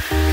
Thank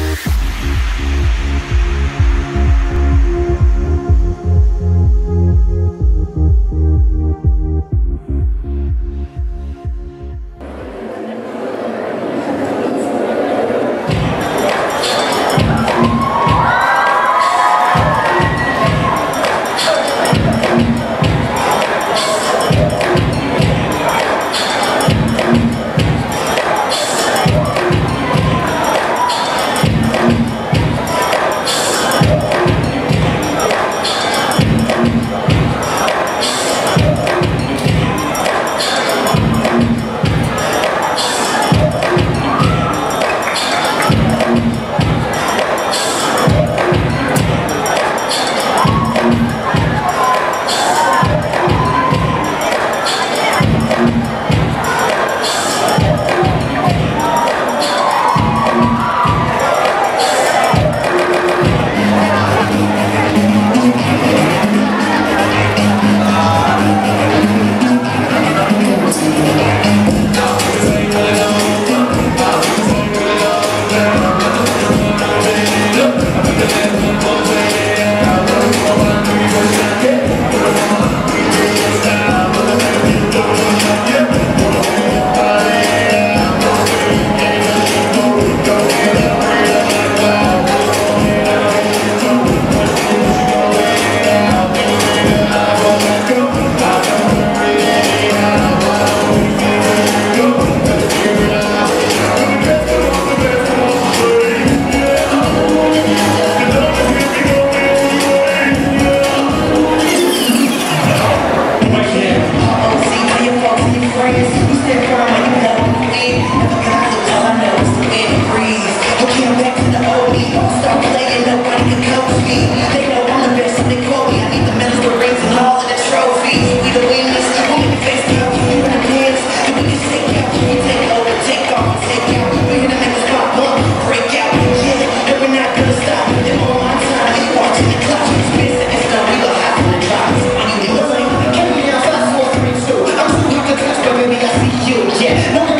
you, yes. No.